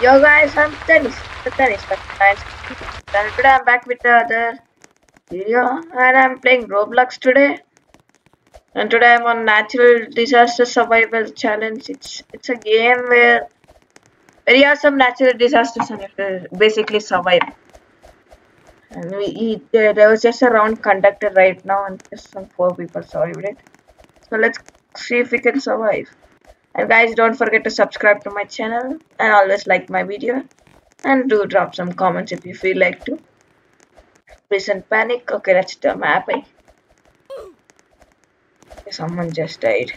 Yo guys, I'm Dennis, the Dennis Nice. And today I'm back with the other video and I'm playing Roblox today. And today I'm on Natural Disaster Survival Challenge. It's it's a game where there are some natural disasters and you basically survive. And we there, there was just a round conducted right now and just some four people survived it. So let's see if we can survive. And guys, don't forget to subscribe to my channel and always like my video. And do drop some comments if you feel like to. Prison panic. Okay, that's the map. Eh? Someone just died.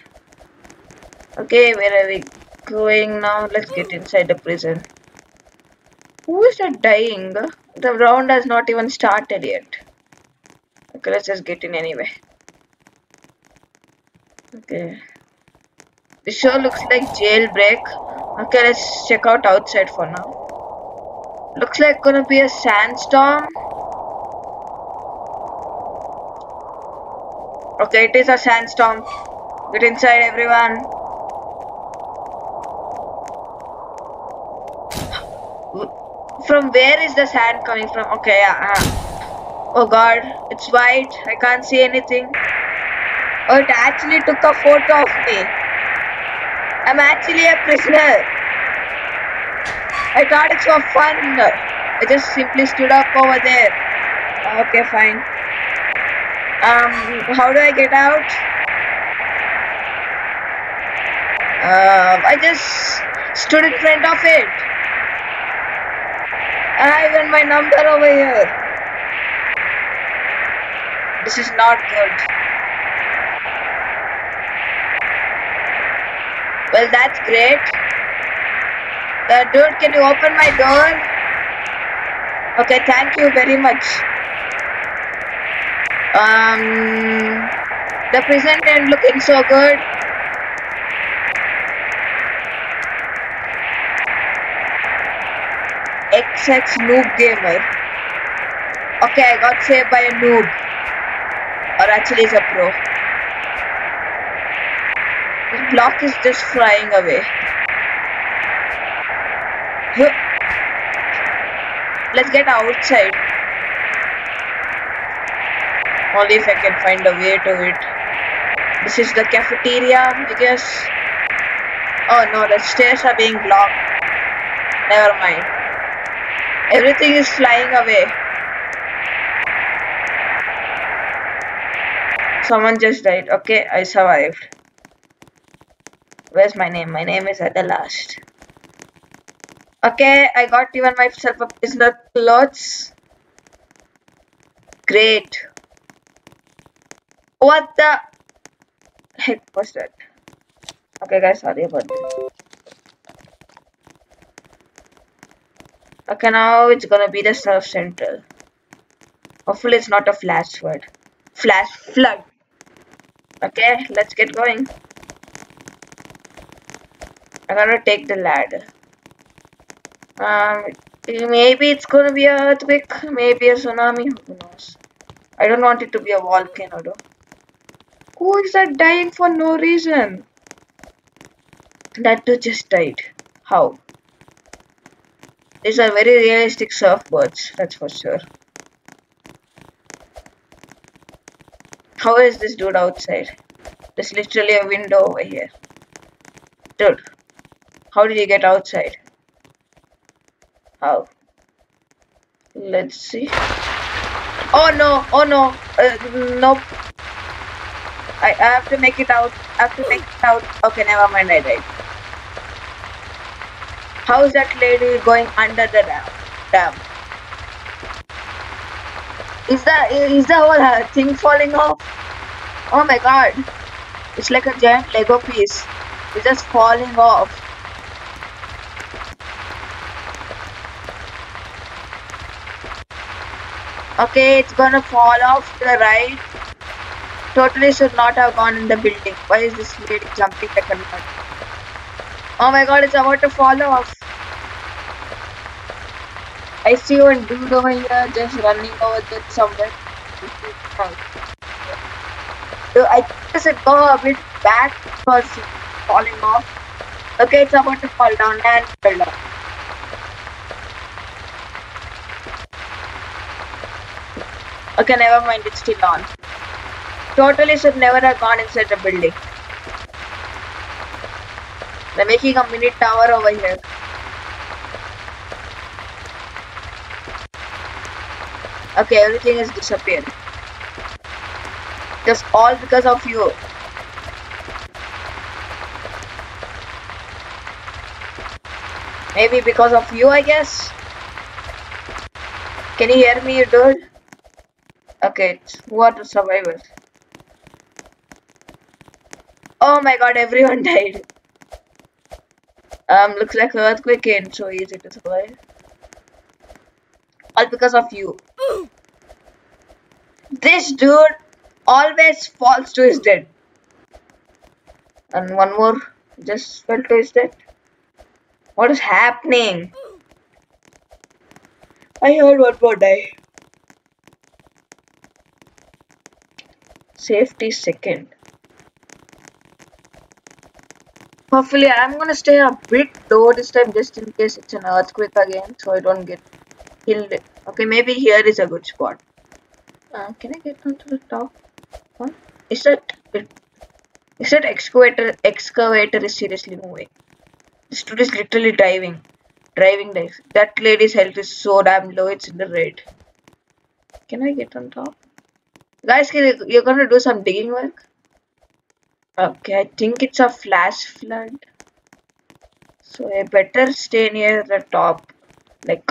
Okay, where are we going now? Let's get inside the prison. Who is that dying? The round has not even started yet. Okay, let's just get in anyway. Okay. This show looks like jailbreak. Okay, let's check out outside for now. Looks like gonna be a sandstorm. Okay, it is a sandstorm. Get inside, everyone. From where is the sand coming from? Okay, yeah. Uh, oh god, it's white. I can't see anything. Oh, it actually took a photo of me. I'm actually a prisoner. I thought it's for fun. I just simply stood up over there. Okay, fine. Um, how do I get out? Um, I just stood in front of it. And I got my number over here. This is not good. Well, that's great. Uh, dude, can you open my door? Okay, thank you very much. Um, the prison ain't looking so good. XX Noob Gamer. Okay, I got saved by a noob. Or actually, he's a pro. Block is just flying away. Let's get outside. Only if I can find a way to it. This is the cafeteria, I guess. Oh no, the stairs are being blocked. Never mind. Everything is flying away. Someone just died. Okay, I survived. Where's my name? My name is at the last. Okay, I got even myself a prisoner clothes. Great. What the heck was that? Okay guys, sorry about this. Okay, now it's gonna be the surf center. Hopefully it's not a flash flood. Flash flood. Okay, let's get going. I'm gonna take the ladder. Um, maybe it's gonna be a earthquake, maybe a tsunami, who knows. I don't want it to be a volcano though. Who is that dying for no reason? That dude just died. How? These are very realistic surfboards, that's for sure. How is this dude outside? There's literally a window over here. Dude, how did he get outside? How? Let's see. Oh no, oh no, uh, nope. I, I have to make it out. I have to make it out. Okay, never mind, I died. How is that lady going under the dam? dam? Is the is the whole uh, thing falling off? Oh my god! It's like a giant Lego piece. It's just falling off. Okay, it's gonna fall off to the right. Totally should not have gone in the building. Why is this lady jumping like a? Oh my god, it's about to fall off. I see one dude over here just running over there somewhere. So I should go a bit back because falling off. Okay, it's about to fall down and fell down. Okay, never mind, it's still on. Totally should never have gone inside the building. They're making a mini tower over here. Okay, everything has disappeared. Just all because of you. Maybe because of you, I guess. Can you hear me, dude? Okay, the survivors? Oh my god, everyone died. Um, looks like earthquake ain't so easy to survive. All because of you. This dude always falls to his death. And one more just fell to his death. What is happening? I heard one more die. Safety second. Hopefully, I'm gonna stay a bit low this time just in case it's an earthquake again so I don't get killed. Okay, maybe here is a good spot. Uh, can I get onto the top? What? Is that is that excavator excavator is seriously moving? This dude is literally driving. Driving dice. That lady's health is so damn low, it's in the red. Can I get on top? Guys, can you, you're gonna do some digging work? Okay, I think it's a flash flood. So I better stay near the top. Like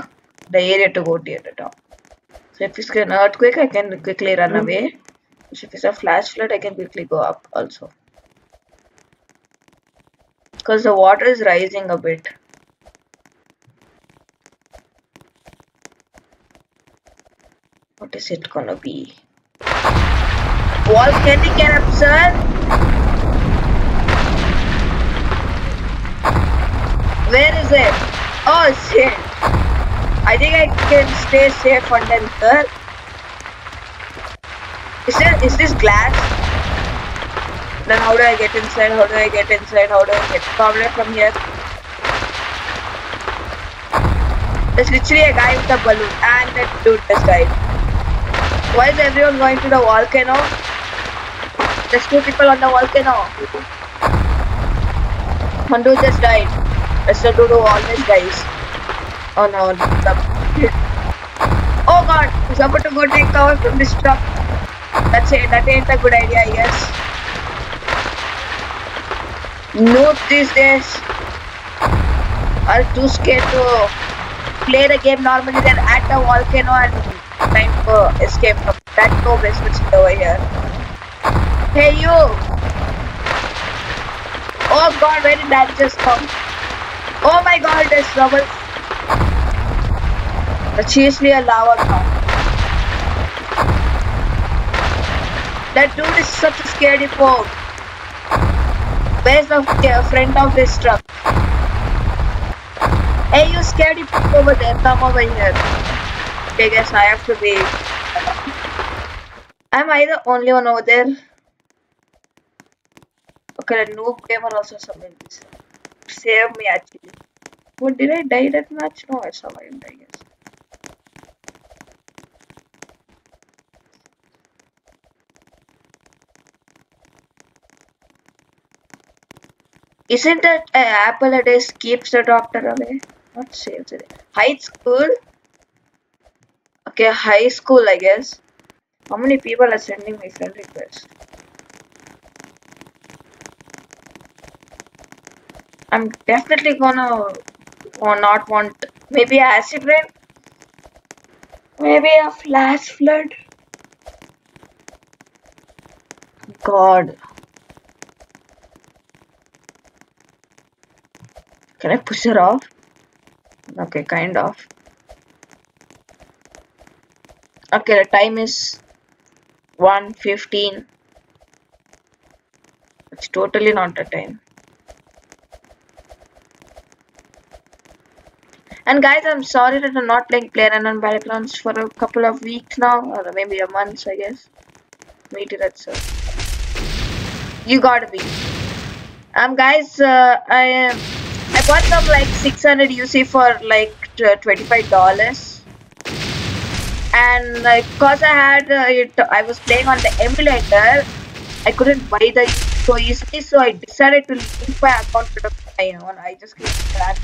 the area to go near the top. So if it's an earthquake, I can quickly run mm. away. So if it's a flash flood, I can quickly go up also. Because the water is rising a bit. What is it gonna be? Volcanic eruption? Where is it? Oh shit. I think I can stay safe under here. Is there is this glass? Then how do I get inside? How do I get inside? How do I get probably from here? There's literally a guy with a balloon and that dude just died. Why is everyone going to the volcano? There's two people on the volcano. One dude just died. That's the dude who always dies. Oh no, Oh god, he's about to go take cover from this truck. That's it, that ain't a good idea, I guess. Note these days are too scared to play the game normally. They're at the volcano and trying to escape from that no basement over here. Hey you! Oh god, where did that just come? Oh my god, there's trouble. That's seriously a lava now. That dude is such a scary folk. Where's the friend of this truck? Hey, you scaredy people over there, come over here. Okay, guess I have to be. Am I the only one over there? Okay, the noob gamer also summoned this. Save me actually. What did I die that much? No, I survived, I guess. Isn't that uh, apple a day keeps the doctor away? Not saves it. High school? Okay, high school, I guess. How many people are sending me friend requests? I'm definitely gonna or not want maybe acid rain, maybe a flash flood. God. Can I push it off? Okay, kind of. Okay, the time is 1.15. It's totally not the time. And guys, I'm sorry that I'm not playing PlayerUnknown's Battlegrounds for a couple of weeks now, or maybe a month, I guess. Too, that's so. You gotta be. Um, guys, uh, I am. I bought some like 600 UC for like $25. and uh, because I had uh, it, I was playing on the emulator. I couldn't buy the so easily, so I decided to link my account to my own. I just created that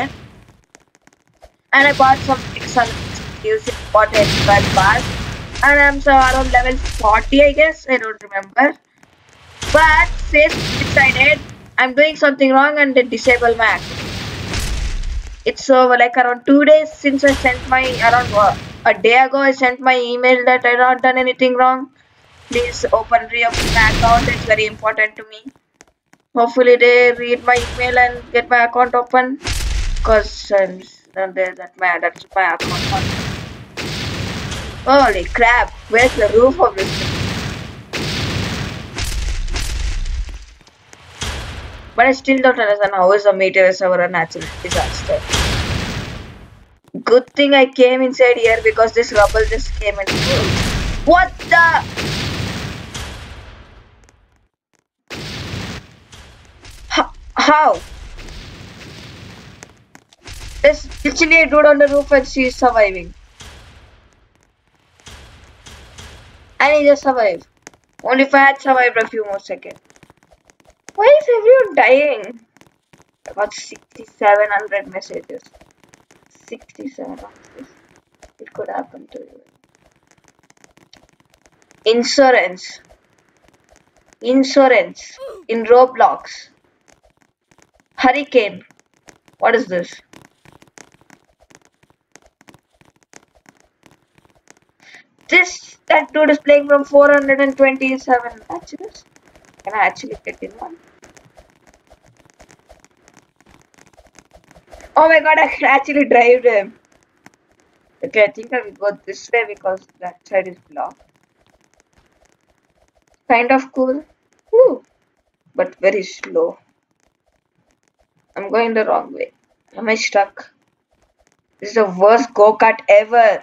and I bought some on using bought it pass and I'm so around level 40 I guess. I don't remember. But Facebook decided I'm doing something wrong and they disable my account. It's over like around two days since I sent my around uh, a day ago I sent my email that I not done anything wrong. Please open reopen my account. It's very important to me. Hopefully they read my email and get my account open because um, that my that's my account holy crap where's the roof of this thing? but I still don't understand how is a meteor shower a natural disaster. Good thing I came inside here because this rubble just came and what the? How? There's literally a dude on the roof and she's surviving. And he just survived. Only if I had survived a few more seconds. Why is everyone dying? I got 6700 messages. 6700. It could happen to you. Insurance. Insurance in Roblox. Hurricane. What is this? This that dude is playing from 427 matches. Can I actually get in one? Oh my god, I can actually drive him. Okay, I think I will go this way because that side is blocked. Kind of cool. Woo. But very slow. I'm going the wrong way. Am I stuck? This is the worst go-kart ever.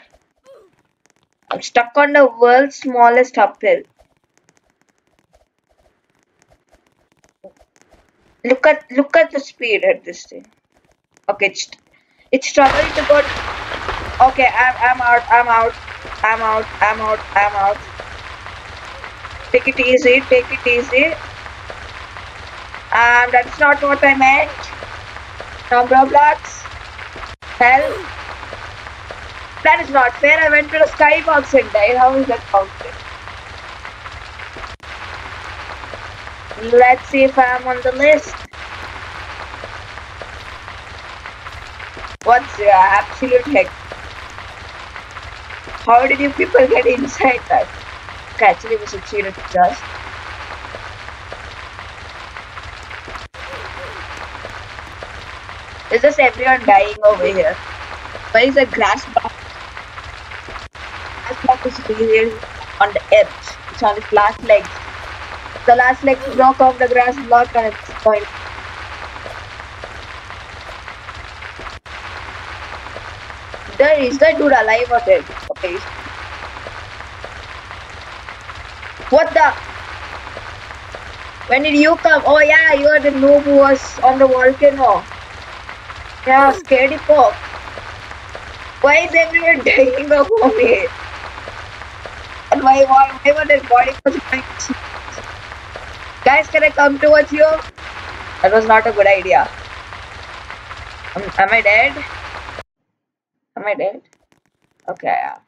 I'm stuck on the world's smallest uphill. Look at look at the speed at this thing. Okay, it's it's struggling to go. Okay, I'm I'm out. I'm out. I'm out. I'm out. I'm out. Take it easy. Take it easy. Um, that's not what I meant. Number blocks. Hell. That is not fair. I went to the skybox and died. How is that counted? Let's see if I am on the list. What's the absolute heck? How did you people get inside that? Okay, actually we it just. Is this everyone dying over here? Where is the grass block? Grass block on the edge. It's on its last legs. The last legs broke off the grass block and it's point. There is that dude alive or dead? Okay. What the? When did you come? Oh yeah, you are the noob who was on the volcano. Yeah, scaredy pop. Why is everyone dying of me? And why was his body was going Guys, can I come towards you? That was not a good idea. Um, am I dead? Am I dead? Okay, yeah.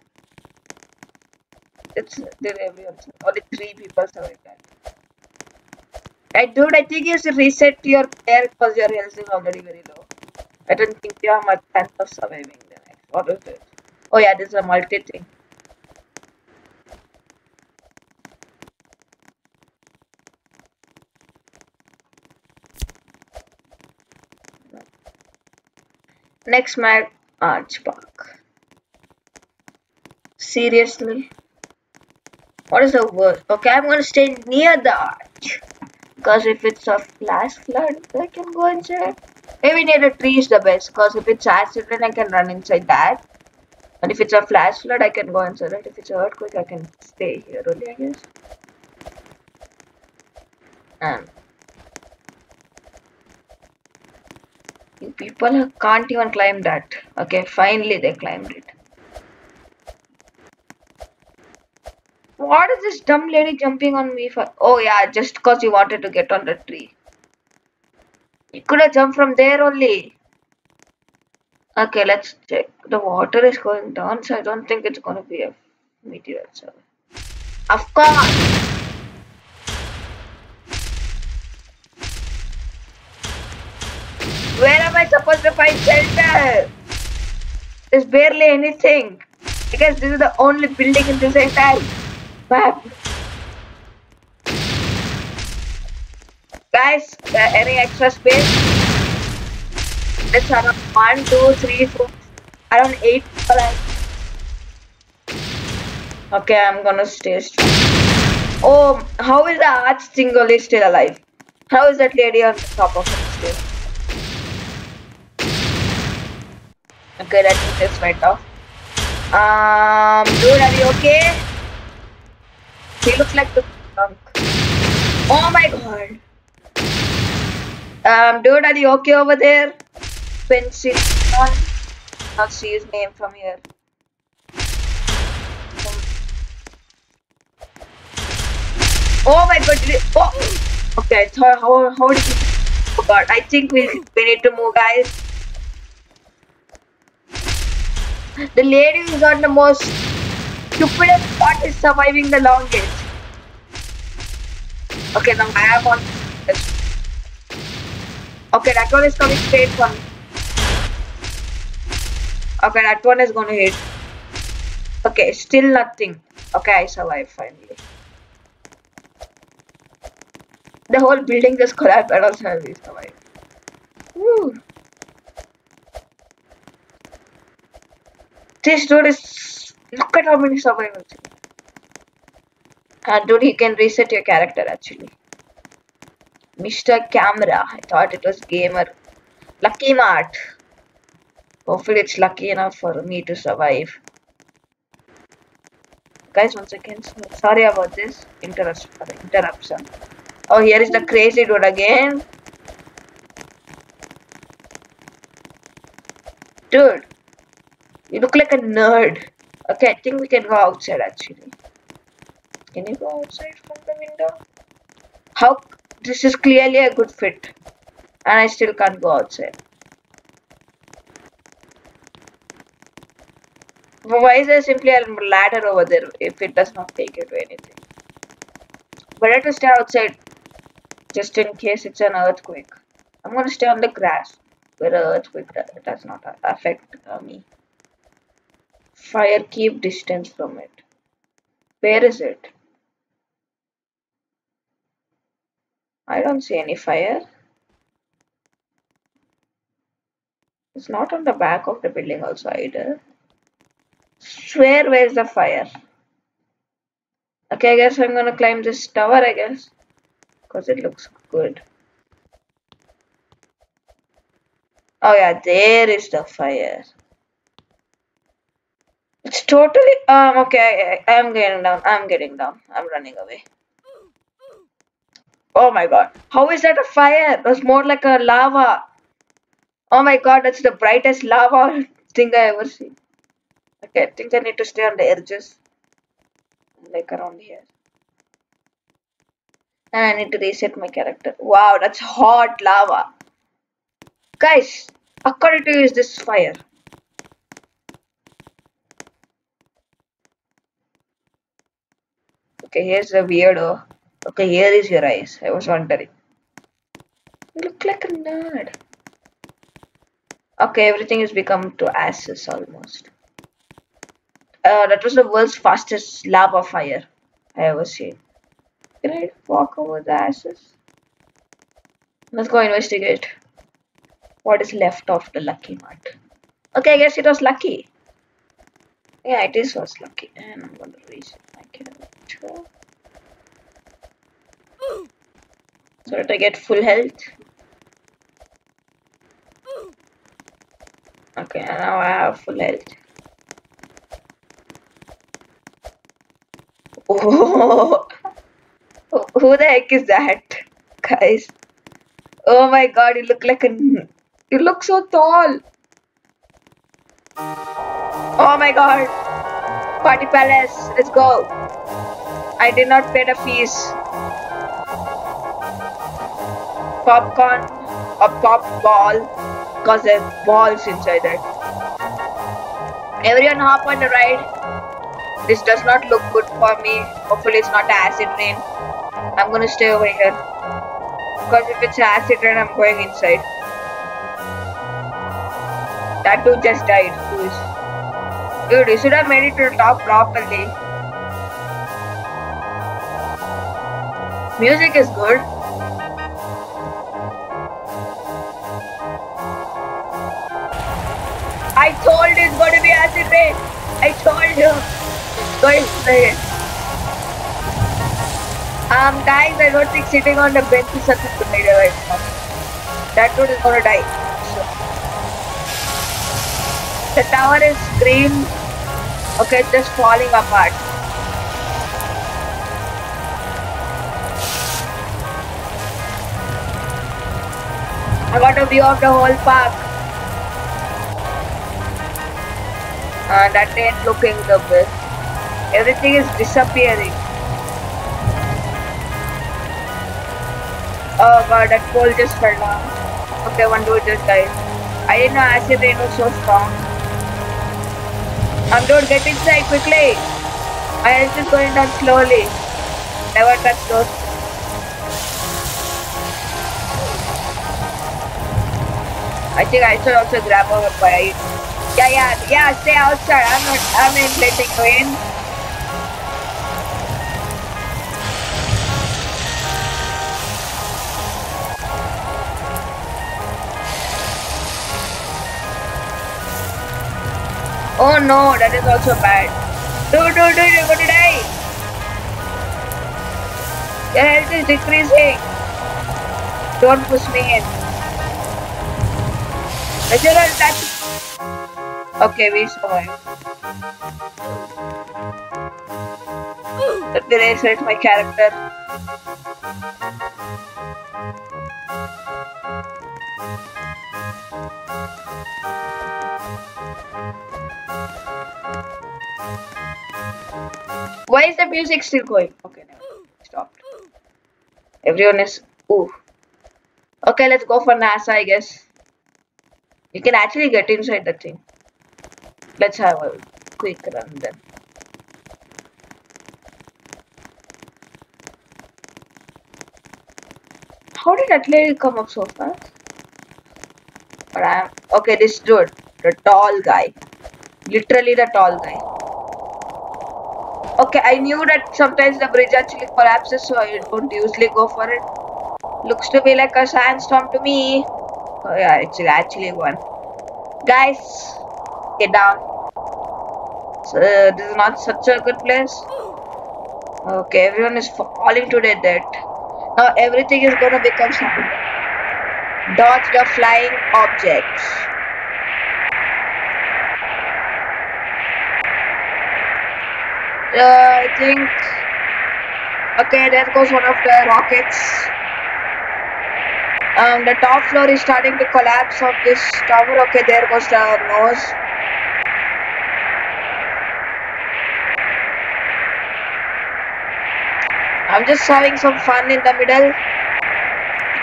It's did everyone only three people survived that. Right, dude, I think you should reset your player because your health is already very low. I don't think you have much chance of surviving the next. What is it? Oh yeah, this is a multi thing. Next my arch park. Seriously? What is the word? Okay, I'm gonna stay near the arch. Because if it's a flash flood, I can go inside. Maybe near a tree is the best because if it's acid then I can run inside that. And if it's a flash flood, I can go inside it. If it's an earthquake, I can stay here only, I guess. And people can't even climb that. Okay finally they climbed it. What is this dumb lady jumping on me for? Oh yeah just cause you wanted to get on the tree. You could have jumped from there only. Okay let's check. The water is going down so i don't think it's gonna be a meteor so. Of course! I supposed to find shelter? There's barely anything. I guess this is the only building in this entire map. Guys, uh, any extra space? It's around one, two, three, four, around eight people. Okay, I'm gonna stay strong. Oh, how is the arch Stingoli still alive? How is that lady on top of him still? Okay, let me just went off. Um, dude, are you okay? He looks like the drunk. Oh my god. Um, dude, are you okay over there? Pencil on. Not see his name from here. Oh my god, it, oh! Okay, so how, how did he, oh god, I think we, we need to move guys. The lady is on the most stupidest spot is surviving the longest. Okay, now I have on Okay, that one is coming straight for me. Okay, that one is gonna hit. Okay, still nothing. Okay, I survived finally. The whole building just collapsed and also I survived. Woo. This dude is look at how many survivors. Uh, dude, he can reset your character actually. Mr. Camera. I thought it was gamer. Lucky Mart. Hopefully it's lucky enough for me to survive. Guys, once again, sorry about this interruption. Oh, here is the crazy dude again. Dude, you look like a nerd. Okay, I think we can go outside actually. Can you go outside from the window? How? This is clearly a good fit. And I still can't go outside. Why is there simply a ladder over there if it does not take you to anything? Better to stay outside just in case it's an earthquake. I'm gonna stay on the grass where an earthquake does not affect uh, me. Fire, keep distance from it. Where is it? I don't see any fire. It's not on the back of the building also either. Swear where's the fire? Okay, I guess I'm gonna climb this tower, I guess. Because it looks good. Oh yeah, there is the fire. It's totally um okay. I, am getting down. I'm getting down. I'm running away. Oh my god. How is that a fire? That's more like a lava. Oh my god, that's the brightest lava thing I ever seen. Okay, I think I need to stay on the edges. Like around here. And I need to reset my character. Wow, that's hot lava. Guys, according to you, is this fire? Okay, here's the weirdo. Okay, here is your eyes. I was wondering. You look like a nerd. Okay, everything has become to ashes almost. Uh, that was the world's fastest lava fire I ever seen. Can I walk over the ashes? Let's go investigate what is left of the lucky mart. Okay, I guess it was lucky. Yeah, it is was lucky. And I'm gonna reset my So that I get full health. Okay, now I have full health. Oh, who the heck is that, guys? Oh my god, you look like a. You look so tall. Oh my god. Party Palace, let's go. I did not pay the fees. Popcorn, a pop ball, cause there's balls inside it. Everyone hop on the ride. This does not look good for me. Hopefully it's not acid rain. I'm gonna stay over here. Because if it's acid rain, I'm going inside. That dude just died. Dude, you should have made it to the top properly. Music is good. I told it's to be acid rain. I told you. Going straight. Um, guys, I don't think sitting on the bench is a good idea right now. That dude is gonna die. So. The tower is green. Okay, just falling apart. I got a view of the whole park. Uh, that ain't looking the best. Everything is disappearing. Oh god, that pole just fell down. Okay, one dude just died. I didn't know acid rain was so strong. Um, dude, get inside quickly. My health is going down slowly. Never touch those. I think I should also grab over bite. Yeah, yeah, yeah, stay outside. I'm not, I'm not letting in. Oh no, that is also bad. Dude, dude, dude, you're gonna die. Your health is decreasing. Don't push me in. Natural touch. Okay, we survived. Let me reset my character. Why is the music still going? Okay, never. Stopped. Everyone is. Ooh. Okay, let's go for NASA, I guess. You can actually get inside the thing. Let's have a quick run then. How did that lady come up so fast? But I'm okay. This dude, the tall guy, literally the tall guy. Okay, I knew that sometimes the bridge actually collapses, so I don't usually go for it. Looks to be like a sandstorm to me. Oh yeah, it's actually one. Guys, get down. So, this is not such a good place. Okay, everyone is falling to their death. Now everything is gonna become something. Dodge the flying objects. Uh, I think. Okay, there goes one of the rockets. Um, the top floor is starting to collapse of this tower. Okay, there goes the nose. I'm just having some fun in the middle.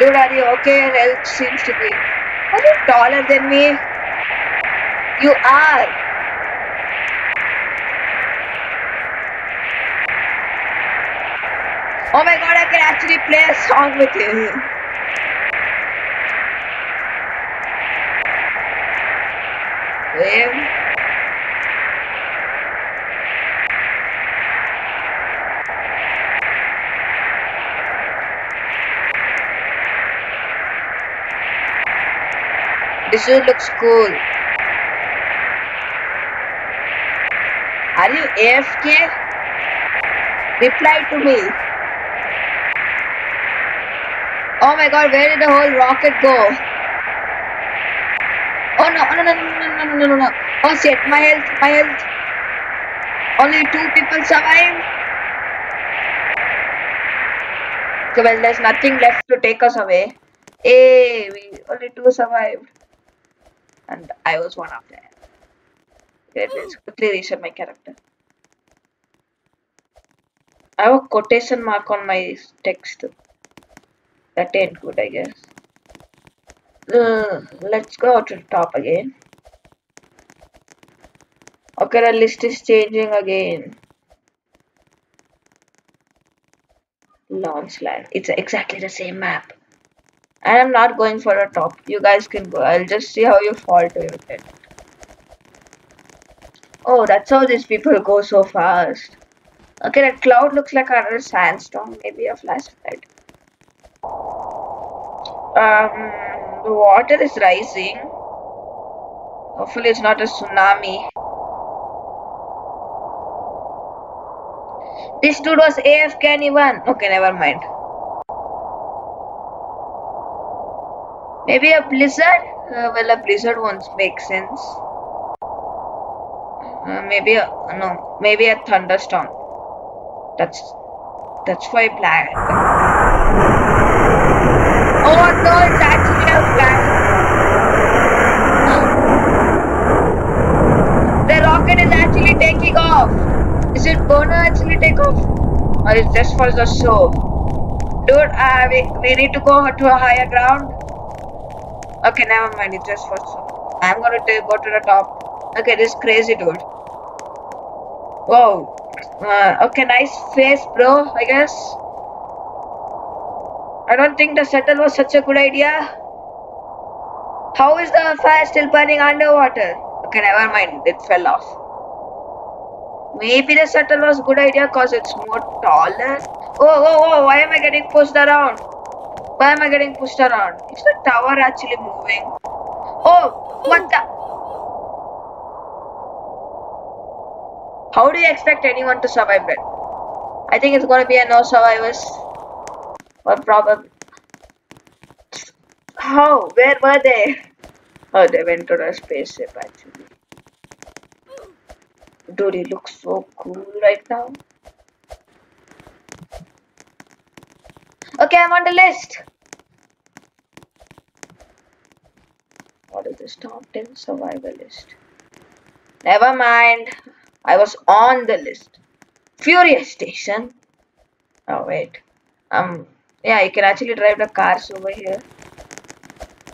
Dude, are you okay? Your health seems to be. Are you taller than me? You are. Oh my god, I can actually play a song with you. This one looks cool. Are you AFK? Reply to me. Oh my god, where did the whole rocket go? Oh no, no, no, no, no, no, no, no. Oh shit, my health, my health. Only two people survived. So well, there's nothing left to take us away. Hey, we only two survived. And I was one of them. Okay, let's quickly reset my character. I have a quotation mark on my text. That ain't good, I guess. Uh, let's go to the top again. Okay, the list is changing again. Launch land. It's exactly the same map. And I'm not going for a top. You guys can go. I'll just see how you fall to your death. Oh, that's how these people go so fast. Okay, that cloud looks like another sandstorm, maybe a flash flood. Um, the water is rising. Hopefully, it's not a tsunami. This dude was AFK won. Okay, never mind. Maybe a blizzard? Uh, well, a blizzard won't make sense. Uh, maybe a no, maybe a thunderstorm. That's that's why black. Oh no, it's actually a. The rocket is actually taking off. Is it gonna actually take off? Or is just for the show? Dude, uh, we, we need to go to a higher ground. Okay, never mind. It's just for show. I'm gonna go to the top. Okay, this crazy dude. Whoa. Uh, okay, nice face, bro. I guess. I don't think the shuttle was such a good idea. How is the fire still burning underwater? Okay, never mind. It fell off. Maybe the shuttle was a good idea because it's more taller. Oh, oh, oh, why am I getting pushed around? Why am I getting pushed around? Is the tower actually moving? Oh, what the? How do you expect anyone to survive that? I think it's gonna be a no survivors. Or probably. How? Where were they? Oh, they went to the spaceship actually. Dude, he looks so cool right now. Okay, I'm on the list. What is this top 10 survivalist? Never mind. I was on the list. Furious Station. Oh, wait. Um, yeah, you can actually drive the cars over here.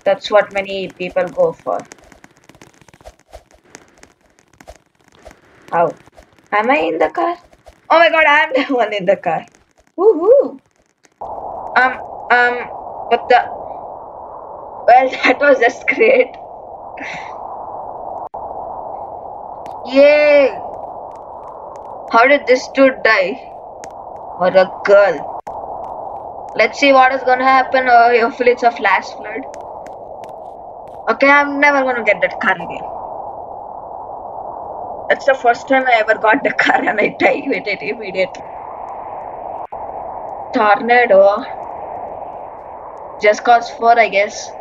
That's what many people go for. How? Am I in the car? Oh my god, I'm the one in the car. Woohoo! Um, um, what the? Well, that was just great. Yay! How did this dude die? Or a girl? Let's see what is gonna happen. Oh, hopefully it's a flash flood. Okay, I'm never gonna get that car again. That's the first time I ever got the car and I died with it immediately. Tornado. Just cause 4, I guess.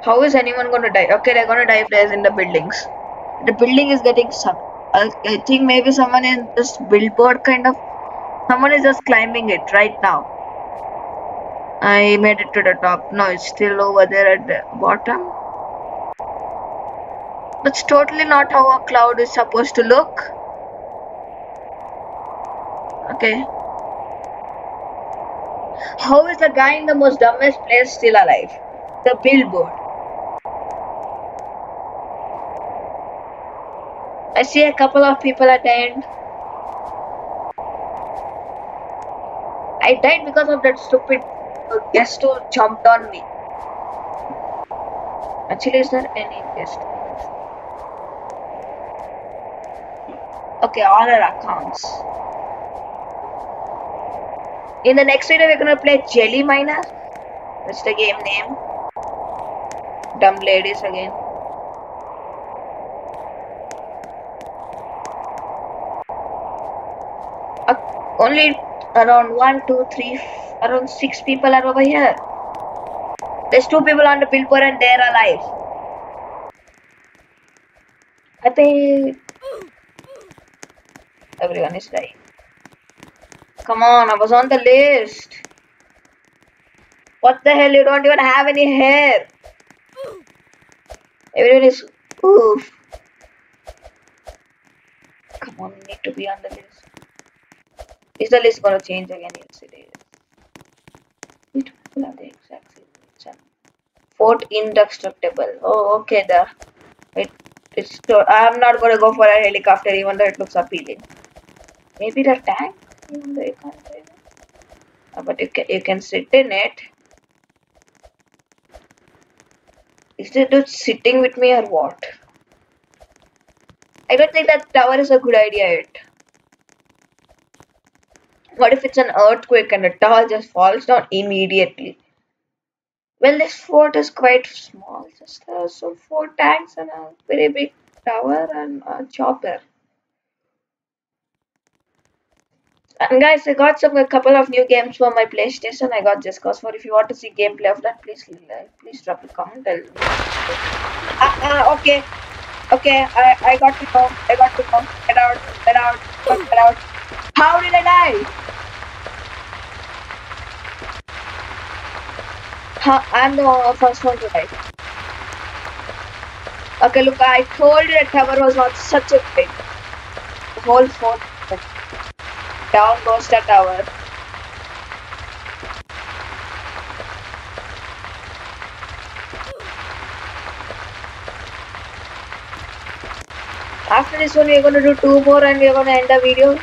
How is anyone gonna die? Okay, they're gonna die if they're in the buildings. The building is getting sucked. I think maybe someone in this billboard kind of. Someone is just climbing it right now. I made it to the top. No, it's still over there at the bottom. That's totally not how a cloud is supposed to look. Okay. How is the guy in the most dumbest place still alive? The billboard. I see a couple of people at the end. I died because of that stupid who jumped on me. Actually, is there any guest? Okay, all our accounts. In the next video, we're gonna play Jelly Miner. That's the game name. Dumb ladies again. Uh, only around one, two, three, around six people are over here. There's two people on the billboard and they're alive. I think everyone is dying. Come on, I was on the list. What the hell? You don't even have any hair. Everyone is Oof. Come on, we need to be on the list. Is the list gonna change again? Yes, it is. Which people are the exact same? It's a Fort indestructible. Oh, okay. The it it's. I'm not gonna go for a helicopter, even though it looks appealing. Maybe the tank, even though you can't it. Uh, but you can you can sit in it. Is the dude sitting with me or what? I don't think that tower is a good idea yet. What if it's an earthquake and the tower just falls down immediately? Well, this fort is quite small, just uh, so four tanks and a very big tower and a chopper. And guys, I got some a couple of new games for my PlayStation. I got Just Cause 4. If you want to see gameplay of that, please like. please drop a comment. I'll... Ah, ah, okay, okay. I I got to know. I got to know. Get out. Get out. Get out. How did I die? I'm the first one to die. Okay, look, I told you that tower was not such a big. The whole fort. Down goes the tower. After this one, we're gonna do two more and we're gonna end the video.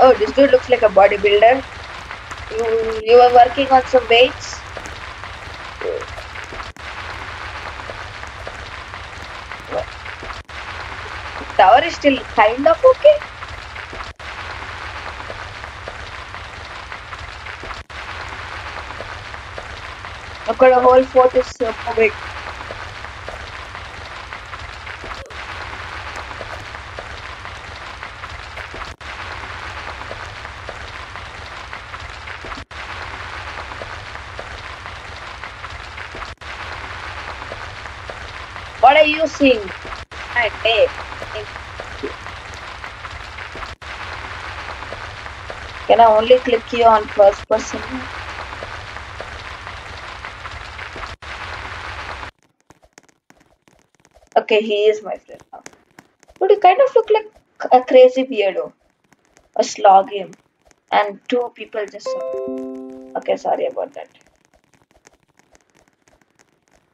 Oh, this dude looks like a bodybuilder. You, you were working on some weights? Tower is still kind of okay. I've got a whole fort is so big. What are you seeing? Hey, Can I only click here on first person? Okay, he is my friend now. But he kind of look like a crazy weirdo. A slog him. And two people just Okay, sorry about that.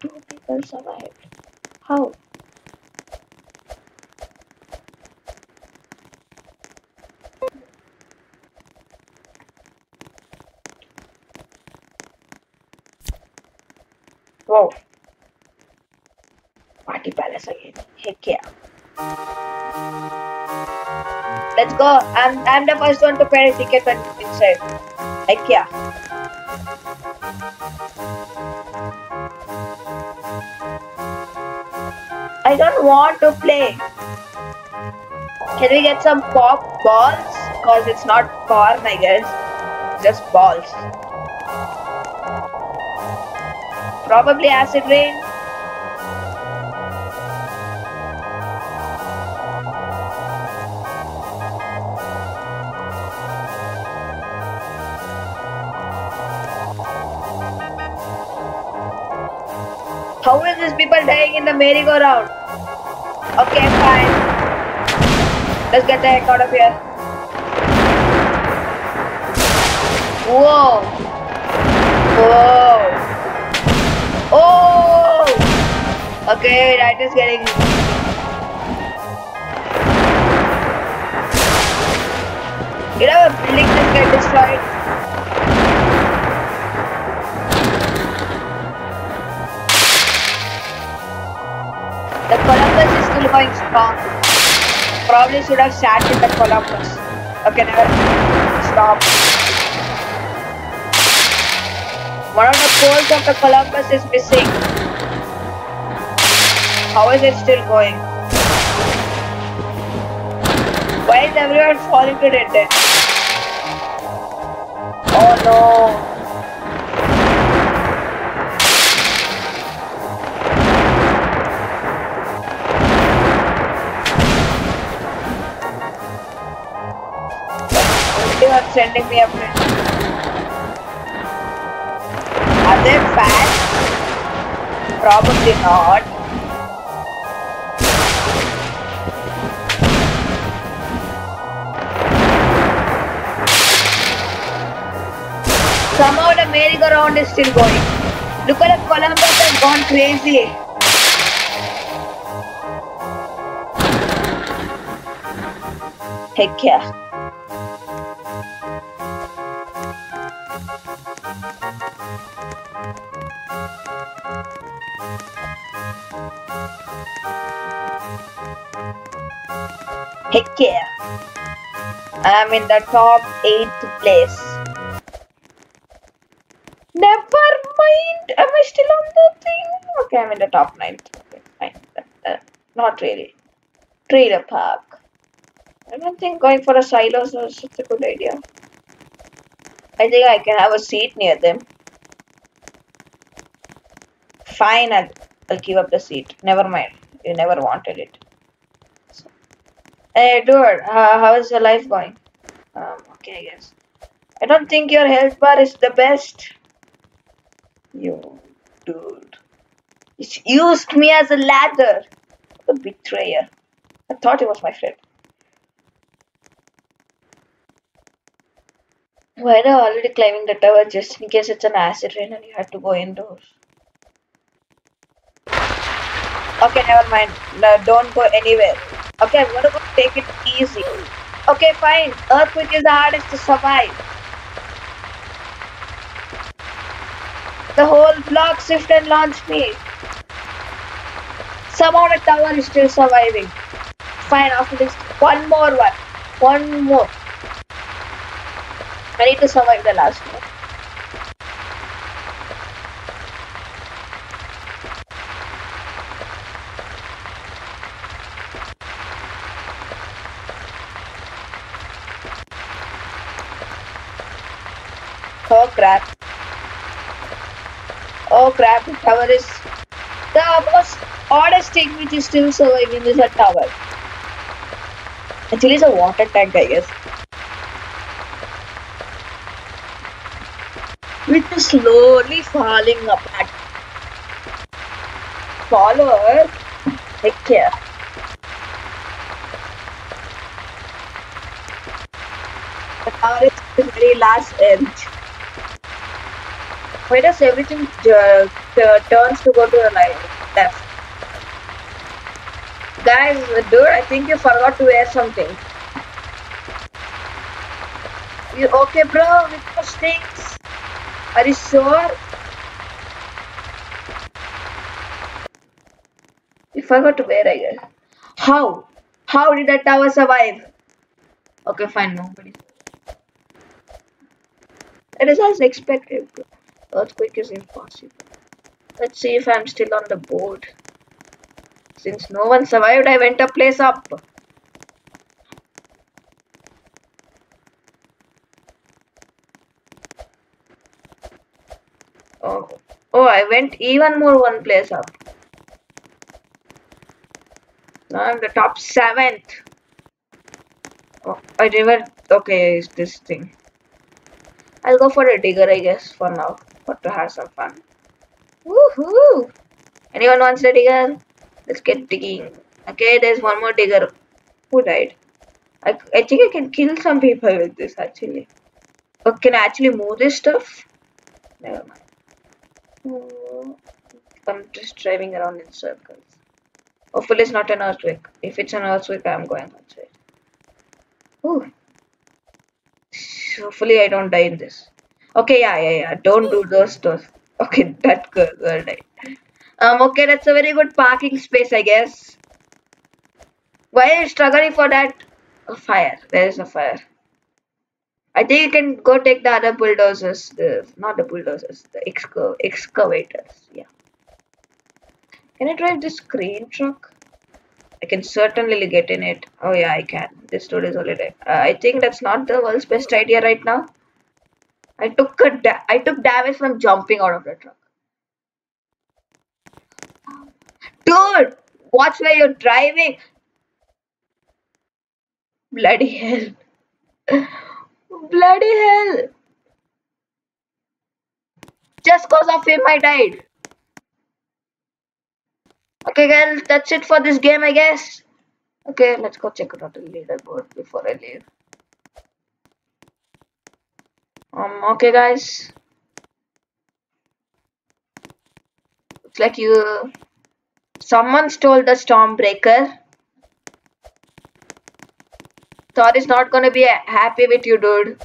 Two people survived. How? Whoa. Party Palace again. Heck yeah. Let's go. I'm I'm the first one to pay a ticket when inside. Heck yeah. I don't want to play. Can we get some pop balls? Cause it's not corn, I guess. Just balls. Probably acid rain. How is this people dying in the merry-go-round? Okay, fine. Let's get the heck out of here. Whoa. Whoa. Oh. Okay, that is getting... You know, building just get destroyed. Going strong. Probably should have sat in the Columbus. Okay, never stop. One of the poles of the Columbus is missing. How is it still going? Why is everyone falling to death? Oh no. sending me a print. Are there fans? Probably not. Somehow the merry-go-round is still going. Look at the Columbus has gone crazy. Heck yeah. Heck yeah. I'm in the top 8th place. Never mind. Am I still on the thing? Okay, I'm in the top 9th. Okay, fine. Uh, not really. Trailer park. I don't think going for a silos is such a good idea. I think I can have a seat near them. Fine, I'll, I'll give up the seat. Never mind. You never wanted it. Hey, dude, uh, how is your life going? Um, okay, I guess. I don't think your health bar is the best. You, dude. You used me as a ladder. A betrayer. I thought he was my friend. Why are already climbing the tower just in case it's an acid rain and you have to go indoors? Okay, never mind. No, don't go anywhere. Okay, I'm gonna go take it easy. Okay, fine. Earthquake is the hardest to survive. The whole block shift and launch me. Somehow the tower is still surviving. Fine, after this, one more one. One more. I need to survive the last one. Oh crap. Oh crap, the tower is the most oddest thing which is still surviving is a tower. Actually it's a water tank I guess. Which is slowly falling apart. Follower, take care. The tower is the very last edge. Why does everything uh, turns to go to the left? Guys, dude, I think you forgot to wear something. You okay, bro, with those things? Are you sure? You forgot to wear, I guess. How? How did that tower survive? Okay, fine, nobody. It is as expected. Earthquake is impossible. Let's see if I'm still on the board. Since no one survived, I went a place up. Oh, oh, I went even more one place up. Now I'm the top seventh. Oh, I never. Okay, is this thing. I'll go for a digger, I guess, for now but to have some fun. Woohoo! Anyone wants a digger? Let's get digging. Okay, there's one more digger. Who died? I, I think I can kill some people with this actually. But oh, can I actually move this stuff? Never mind. I'm just driving around in circles. Hopefully it's not an earthquake. If it's an earthquake, I'm going outside. Ooh. Hopefully I don't die in this. Okay, yeah, yeah, yeah. Don't do those those. Okay, that girl, girl died. Um, okay, that's a very good parking space, I guess. Why are you struggling for that? A fire. There is a fire. I think you can go take the other bulldozers. The, not the bulldozers, the excav excavators. Yeah. Can I drive this crane truck? I can certainly get in it. Oh yeah, I can. This dude is already. Uh, I think that's not the world's best idea right now. I took a da I took damage from jumping out of the truck. Dude, watch where you're driving. Bloody hell. Bloody hell. Just cause of him I died. Okay guys, that's it for this game I guess. Okay, let's go check it out the leaderboard before I leave. Um, okay guys. Looks like you... Someone stole the Stormbreaker. Thor is not gonna be happy with you, dude.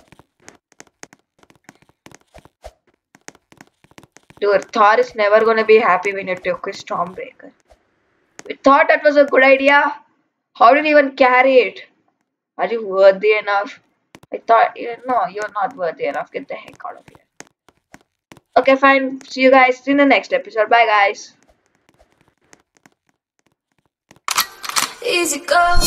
Dude, Thor is never gonna be happy when you took his Stormbreaker. We thought that was a good idea. How did you even carry it? Are you worthy enough? I thought, you know, you're not worthy enough. Get the heck out of here. Okay, fine. See you guys in the next episode. Bye, guys. Easy go.